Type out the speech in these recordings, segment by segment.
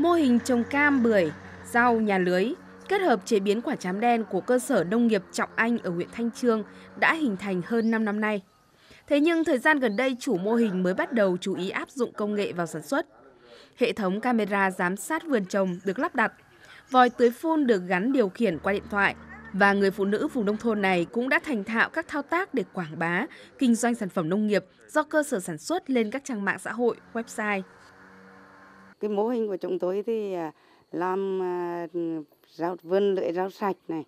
Mô hình trồng cam, bưởi, rau, nhà lưới kết hợp chế biến quả chám đen của cơ sở nông nghiệp Trọng Anh ở huyện Thanh Trương đã hình thành hơn 5 năm nay. Thế nhưng thời gian gần đây chủ mô hình mới bắt đầu chú ý áp dụng công nghệ vào sản xuất. Hệ thống camera giám sát vườn trồng được lắp đặt, vòi tưới phun được gắn điều khiển qua điện thoại và người phụ nữ vùng nông thôn này cũng đã thành thạo các thao tác để quảng bá, kinh doanh sản phẩm nông nghiệp do cơ sở sản xuất lên các trang mạng xã hội, website. Cái mô hình của chúng tôi thì à, làm à, rau vườn lưỡi rau sạch này,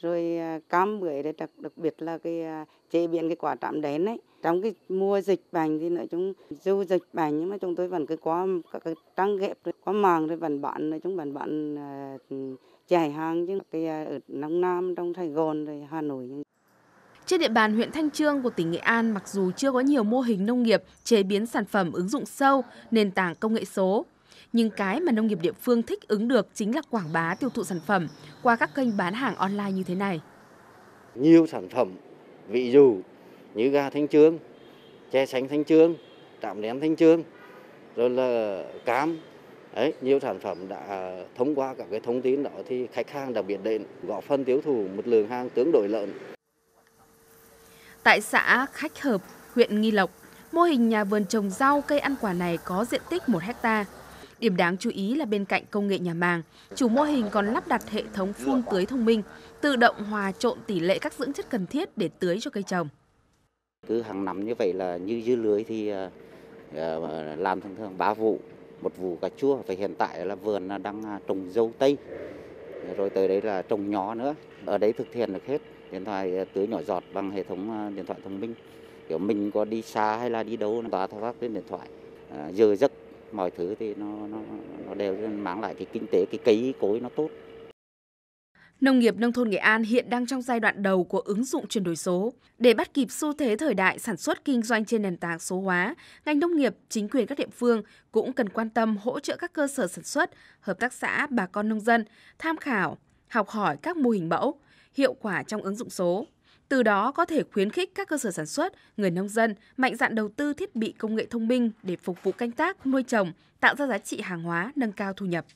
rồi à, cam bưởi để đặc, đặc biệt là cái chế biến cái quả trạm đến đấy trong cái mùa dịch bệnh thì nói chung dù dịch bệnh nhưng mà chúng tôi vẫn cứ có các cái trang ghép có màng rồi vẫn bán nói chung vẫn bán chạy hàng chứ cái ở Nông Nam trong Sài Gòn rồi Hà Nội. Trên địa bàn huyện Thanh Trương của tỉnh Nghệ An mặc dù chưa có nhiều mô hình nông nghiệp chế biến sản phẩm ứng dụng sâu, nền tảng công nghệ số, nhưng cái mà nông nghiệp địa phương thích ứng được chính là quảng bá tiêu thụ sản phẩm qua các kênh bán hàng online như thế này. Nhiều sản phẩm, ví dụ như gà Thanh Trương, chè xanh Thanh Trương, trạm nén Thanh Trương, rồi là cam, Đấy, nhiều sản phẩm đã thông qua các cái thông tin đó thì khách hàng đặc biệt đến góp phần tiêu thụ một lượng hàng tương đối lớn. Tại xã Khách Hợp, huyện Nghi Lộc, mô hình nhà vườn trồng rau cây ăn quả này có diện tích 1 hecta. Điểm đáng chú ý là bên cạnh công nghệ nhà màng, chủ mô hình còn lắp đặt hệ thống phun tưới thông minh, tự động hòa trộn tỷ lệ các dưỡng chất cần thiết để tưới cho cây trồng. Cứ hàng năm như vậy là như dưa lưới thì à, à, làm thường thường 3 vụ một vụ cà chua. Và hiện tại là vườn đang à, trồng dâu tây rồi tới đấy là trồng nhỏ nữa. Ở đấy thực hiện được hết điện thoại tưới nhỏ giọt bằng hệ thống điện thoại thông minh. Kiểu mình có đi xa hay là đi đâu nó thao tác trên điện thoại giờ giấc mọi thứ thì nó nó nó đều mang lại cái kinh tế cái cây cối nó tốt Nông nghiệp nông thôn Nghệ An hiện đang trong giai đoạn đầu của ứng dụng chuyển đổi số. Để bắt kịp xu thế thời đại sản xuất kinh doanh trên nền tảng số hóa, ngành nông nghiệp, chính quyền các địa phương cũng cần quan tâm hỗ trợ các cơ sở sản xuất, hợp tác xã, bà con nông dân tham khảo, học hỏi các mô hình mẫu, hiệu quả trong ứng dụng số. Từ đó có thể khuyến khích các cơ sở sản xuất, người nông dân mạnh dạn đầu tư thiết bị công nghệ thông minh để phục vụ canh tác, nuôi trồng, tạo ra giá trị hàng hóa, nâng cao thu nhập.